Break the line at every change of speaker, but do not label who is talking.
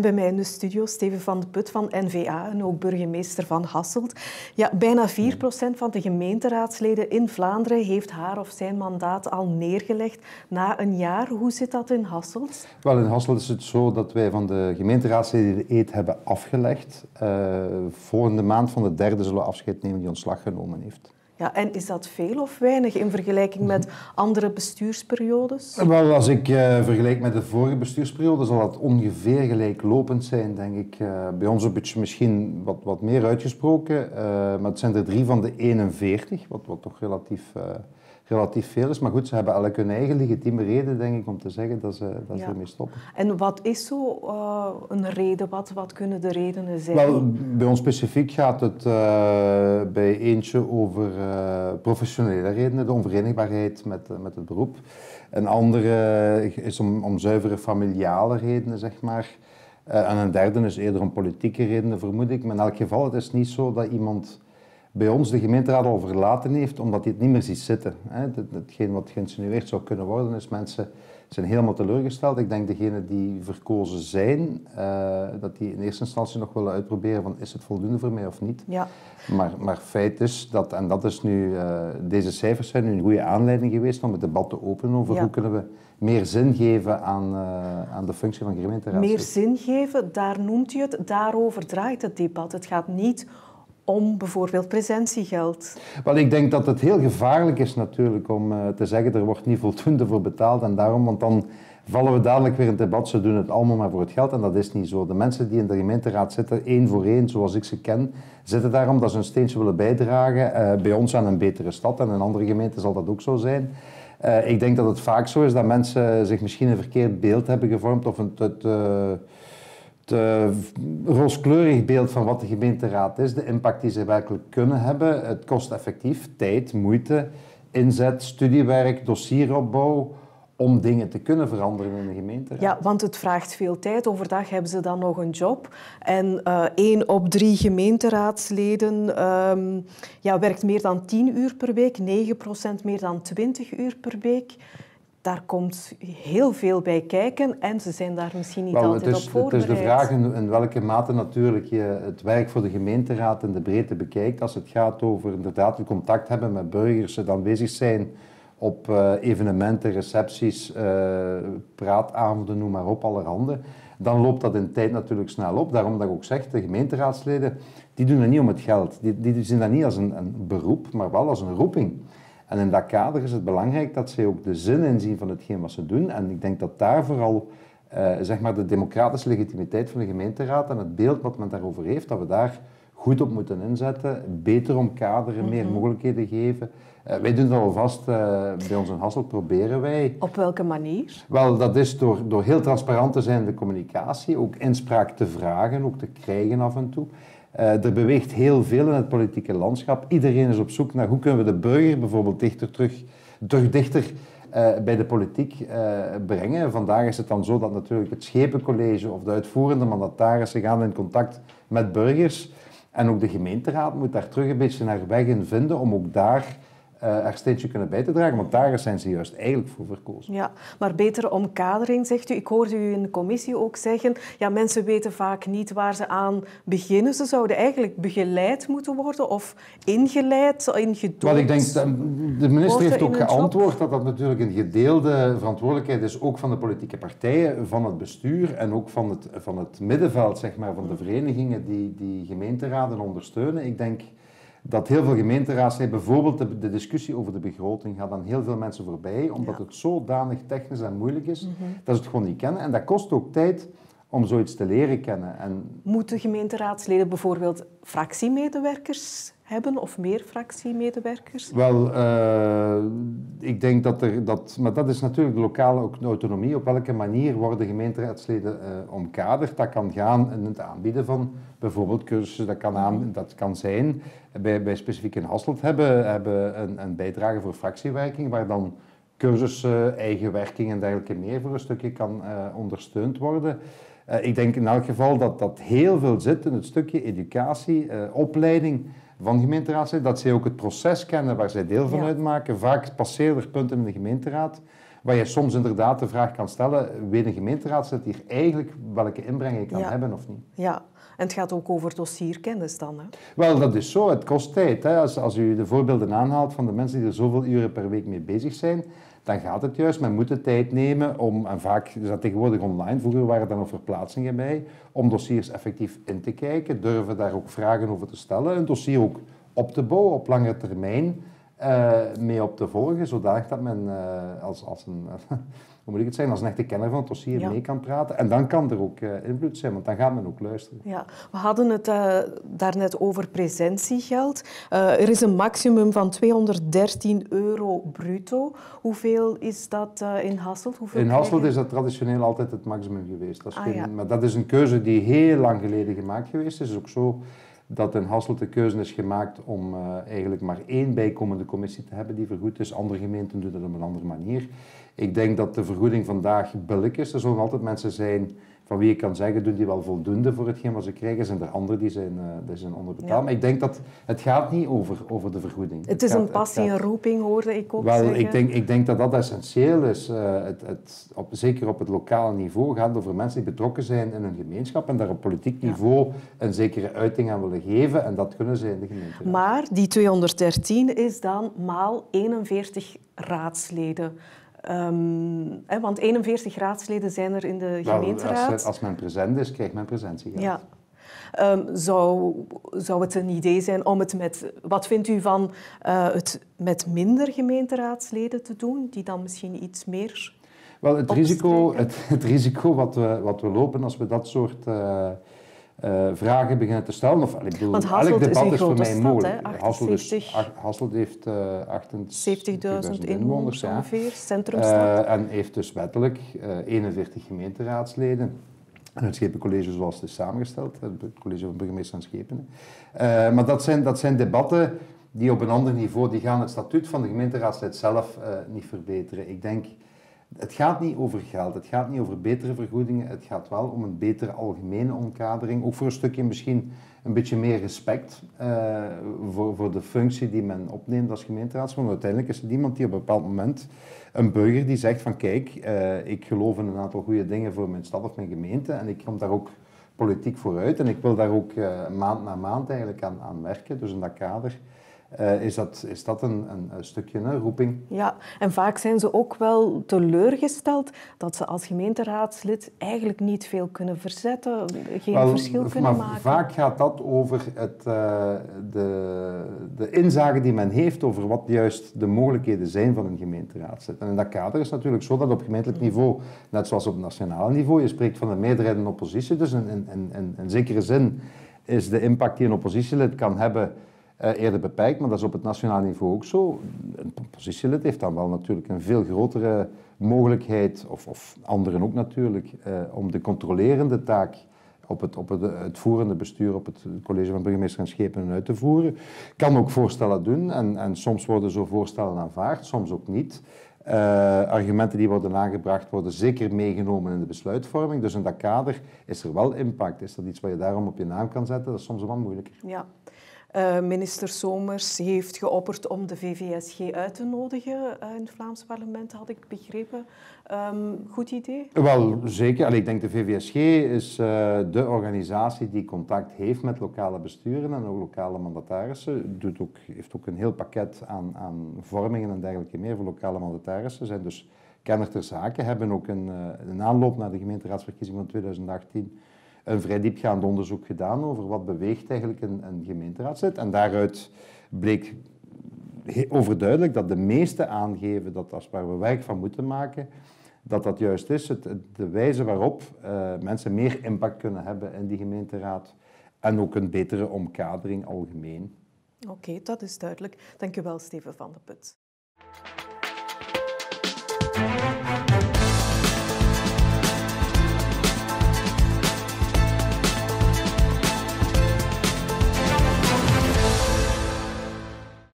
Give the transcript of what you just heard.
Bij mij in de studio Steven van de Put van NVA en ook burgemeester van Hasselt. Ja, bijna 4% van de gemeenteraadsleden in Vlaanderen heeft haar of zijn mandaat al neergelegd na een jaar. Hoe zit dat in Hasselt?
Wel, in Hasselt is het zo dat wij van de gemeenteraadsleden de eet hebben afgelegd. Uh, volgende maand van de derde zullen afscheid nemen die ontslag genomen heeft.
Ja, en is dat veel of weinig in vergelijking met andere bestuursperiodes?
Wel, als ik uh, vergelijk met de vorige bestuursperiode, zal dat ongeveer gelijklopend zijn, denk ik. Uh, bij ons een beetje misschien wat, wat meer uitgesproken, uh, maar het zijn er drie van de 41, wat, wat toch relatief relatief veel is. Maar goed, ze hebben elk hun eigen legitieme reden, denk ik, om te zeggen dat ze, dat ze ermee stoppen.
En wat is zo uh, een reden? Wat, wat kunnen de redenen zijn?
Wel, bij ons specifiek gaat het uh, bij eentje over uh, professionele redenen, de onverenigbaarheid met, met het beroep. Een andere is om, om zuivere familiale redenen, zeg maar. en een derde is eerder om politieke redenen, vermoed ik. Maar in elk geval, het is niet zo dat iemand bij ons de gemeenteraad al verlaten heeft, omdat hij het niet meer ziet zitten. Hetgeen wat geïnsinueerd zou kunnen worden, is mensen zijn helemaal teleurgesteld. Ik denk degenen die verkozen zijn, uh, dat die in eerste instantie nog willen uitproberen van is het voldoende voor mij of niet. Ja. Maar, maar feit is dat, en dat is nu, uh, deze cijfers zijn nu een goede aanleiding geweest om het debat te openen over hoe kunnen we meer zin geven aan, uh, aan de functie van gemeenteraad.
Meer zin geven, daar noemt u het, daarover draait het debat. Het gaat niet om bijvoorbeeld presentiegeld?
Wel, ik denk dat het heel gevaarlijk is natuurlijk om uh, te zeggen er wordt niet voldoende voor betaald en daarom, want dan vallen we dadelijk weer in het debat, ze doen het allemaal maar voor het geld en dat is niet zo. De mensen die in de gemeenteraad zitten, één voor één, zoals ik ze ken, zitten daar omdat ze een steentje willen bijdragen uh, bij ons aan een betere stad en in andere gemeenten zal dat ook zo zijn. Uh, ik denk dat het vaak zo is dat mensen zich misschien een verkeerd beeld hebben gevormd of. Het, uh, rooskleurig beeld van wat de gemeenteraad is, de impact die ze werkelijk kunnen hebben. Het kost effectief tijd, moeite, inzet, studiewerk, dossieropbouw om dingen te kunnen veranderen in de gemeenteraad.
Ja, want het vraagt veel tijd. Overdag hebben ze dan nog een job. En uh, één op drie gemeenteraadsleden um, ja, werkt meer dan 10 uur per week, 9% meer dan 20 uur per week daar komt heel veel bij kijken en ze zijn daar misschien niet altijd
is,
op voorbereid.
Het is de vraag in, welke mate natuurlijk je het werk voor de gemeenteraad in de breedte bekijkt. Als het gaat over inderdaad het contact hebben met burgers, ze dan bezig zijn op uh, evenementen, recepties, uh, praatavonden, noem maar op, allerhande. Dan loopt dat in tijd natuurlijk snel op. Daarom dat ik ook zeg, de gemeenteraadsleden, die doen het niet om het geld. Die, die zien dat niet als een, een beroep, maar wel als een roeping. En in dat kader is het belangrijk dat zij ook de zin inzien van hetgeen wat ze doen. En ik denk dat daar vooral uh, zeg maar de democratische legitimiteit van de gemeenteraad en het beeld wat men daarover heeft, dat we daar goed op moeten inzetten, beter omkaderen, meer mhm. mogelijkheden geven. Uh, wij doen dat alvast uh, bij ons in Hasselt, proberen wij.
Op welke manier?
Wel, dat is door, door heel transparant te zijn in de communicatie, ook inspraak te vragen, ook te krijgen af en toe. Uh, er beweegt heel veel in het politieke landschap. Iedereen is op zoek naar hoe kunnen we de burger bijvoorbeeld dichter terug, terug dichter uh, bij de politiek uh, brengen. Vandaag is het dan zo dat natuurlijk het Schepencollege of de uitvoerende mandatarissen gaan in contact met burgers. En ook de gemeenteraad moet daar terug een beetje naar weg in vinden om ook daar uh, er steentje kunnen bij te dragen. Want daar zijn ze juist eigenlijk voor verkozen.
Ja, maar betere omkadering, zegt u. Ik hoorde u in de commissie ook zeggen, ja, mensen weten vaak niet waar ze aan beginnen. Ze zouden eigenlijk begeleid moeten worden of ingeleid, ingedood.
Wel, ik denk, de minister heeft ook geantwoord dat dat natuurlijk een gedeelde verantwoordelijkheid is, ook van de politieke partijen, van het bestuur en ook van het, van het middenveld, zeg maar, van de verenigingen die, die gemeenteraden ondersteunen. Ik denk dat heel veel gemeenteraadsleden, bijvoorbeeld de, de, discussie over de begroting, gaat dan heel veel mensen voorbij, omdat het zodanig technisch en moeilijk is, mhm. dat ze het gewoon niet kennen. En dat kost ook tijd om zoiets te leren kennen. En...
Moeten gemeenteraadsleden bijvoorbeeld fractiemedewerkers hebben of meer fractiemedewerkers?
Wel, uh, ik denk dat er dat, maar dat is natuurlijk de lokale autonomie. Op welke manier worden gemeenteraadsleden uh, omkaderd? Dat kan gaan in het aanbieden van bijvoorbeeld cursussen. Dat kan, aan, dat kan zijn bij, bij specifiek in Hasselt hebben, hebben een, een bijdrage voor fractiewerking, waar dan cursussen, eigen werking en dergelijke meer voor een stukje kan uh, ondersteund worden. Uh, ik denk in elk geval dat dat heel veel zit in het stukje educatie, uh, opleiding van gemeenteraadsleden, dat zij ook het proces kennen waar zij deel van uitmaken. Vaak passeerderpunten in de gemeenteraad, Waar je soms inderdaad de vraag kan stellen, weet een gemeenteraadslid hier eigenlijk welke inbreng je kan hebben of niet?
Ja, en het gaat ook over dossierkennis dan. Hè?
Wel, dat is zo. Het kost tijd. Hè. Als, als u de voorbeelden aanhaalt van de mensen die er zoveel uren per week mee bezig zijn, dan gaat het juist. Men moet de tijd nemen om, en vaak is dat tegenwoordig online, vroeger waren er nog verplaatsingen bij, om dossiers effectief in te kijken, durven daar ook vragen over te stellen, een dossier ook op te bouwen op lange termijn, mee op te volgen, zodanig dat men uh, als, als een hoe moet ik het zeggen, als een echte kenner van het dossier mee kan praten. En dan kan er ook uh, invloed zijn, want dan gaat men ook luisteren.
Ja, we hadden het uh, daarnet over presentiegeld. Uh, er is een maximum van 213 euro bruto. Hoeveel is dat in Hasselt? Hoeveel
in Hasselt is dat traditioneel altijd het maximum geweest. Dat is ah, geen, ja. Maar dat is een keuze die heel lang geleden gemaakt geweest is. Is ook zo dat in Hasselt de keuze is gemaakt om uh, eigenlijk maar één bijkomende commissie te hebben die vergoed is. Andere gemeenten doen dat op een andere manier. Ik denk dat de vergoeding vandaag billig is. Er zullen altijd mensen zijn van wie ik kan zeggen, doen die wel voldoende voor hetgeen wat ze krijgen. Zijn er anderen die zijn, uh, die zijn onderbetaald. Maar ik denk dat het gaat niet over, over de vergoeding.
Het, is een passie en roeping, hoorde ik ook
wel,
zeggen.
Ik denk, ik denk dat dat essentieel is. Uh, het, het, op, zeker op het lokale niveau gaat het over mensen die betrokken zijn in een gemeenschap en daar op politiek niveau een zekere uiting aan willen geven. En dat kunnen ze in de gemeente.
Maar die 213 is dan maal 41 raadsleden. Um, hè, want 41 raadsleden zijn er in de gemeenteraad.
Als, als, men present is, krijgt men presentie.
Ja. Um, zou, zou het een idee zijn om het met... Wat vindt u van uh, het met minder gemeenteraadsleden te doen, die dan misschien iets meer...
Wel, het risico, het, het, risico wat we, wat we lopen als we dat soort... Uh, vragen beginnen te stellen. Of, ik bedoel,
Want Hasselt elk debat is, voor mij mogelijk.
Hasselt, is, Hasselt heeft uh,
78.000 inwoners ja. ongeveer, centrumstad.
Uh, en heeft dus wettelijk 41 gemeenteraadsleden. En het Schepencollege zoals het is samengesteld, het college van burgemeester en schepenen. maar dat zijn, dat zijn debatten die op een ander niveau, die gaan het statuut van de gemeenteraadslid zelf niet verbeteren. Ik denk het gaat niet over geld, het gaat niet over betere vergoedingen, het gaat wel om een betere algemene omkadering. Ook voor een stukje misschien een beetje meer respect uh, voor, voor de functie die men opneemt als gemeenteraadsman. Uiteindelijk is het iemand die op een bepaald moment, een burger die zegt van kijk, uh, ik geloof in een aantal goede dingen voor mijn stad of mijn gemeente en ik kom daar ook politiek vooruit en ik wil daar ook uh, maand na maand eigenlijk aan, aan werken. Dus in dat kader uh, is, dat, is dat een, een, stukje een roeping.
Ja, en vaak zijn ze ook wel teleurgesteld dat ze als gemeenteraadslid eigenlijk niet veel kunnen verzetten, geen wel, verschil kunnen
maar
maken.
Vaak gaat dat over het, uh, de, de inzage die men heeft over wat juist de mogelijkheden zijn van een gemeenteraadslid. En in dat kader is het natuurlijk zo dat op gemeentelijk niveau, net zoals op nationaal niveau, je spreekt van een meerderheid en oppositie. Dus in, in, in, in zekere zin is de impact die een oppositielid kan hebben eerder beperkt, maar dat is op het nationaal niveau ook zo. Een positielid heeft dan wel natuurlijk een veel grotere mogelijkheid, of, of anderen ook natuurlijk, uh, om de controlerende taak op het, op het uitvoerende bestuur, op het college van burgemeester en schepen uit te voeren. Kan ook voorstellen doen en, en soms worden zo voorstellen aanvaard, soms ook niet. Uh, argumenten die worden aangebracht worden zeker meegenomen in de besluitvorming. Dus in dat kader is er wel impact. Is dat iets wat je daarom op je naam kan zetten? Dat is soms wel moeilijker.
Ja. Uh, minister Somers heeft geopperd om de VVSG uit te nodigen uh, in het Vlaams parlement, had ik begrepen. Um, goed idee?
Wel, zeker. Allee, ik denk de VVSG is uh, de organisatie die contact heeft met lokale besturen en ook lokale mandatarissen. Doet ook, heeft ook een heel pakket aan, aan vormingen en dergelijke meer voor lokale mandatarissen. Zijn dus kenner ter zake, hebben ook een, een aanloop naar de gemeenteraadsverkiezing van 2018 een vrij diepgaand onderzoek gedaan over wat beweegt eigenlijk een, een gemeenteraadslid. En daaruit bleek overduidelijk dat de meeste aangeven dat als waar we werk van moeten maken, dat dat juist is. Het, de wijze waarop uh, mensen meer impact kunnen hebben in die gemeenteraad en ook een betere omkadering algemeen.
Oké, dat is duidelijk. Dank wel, Steven van de Put.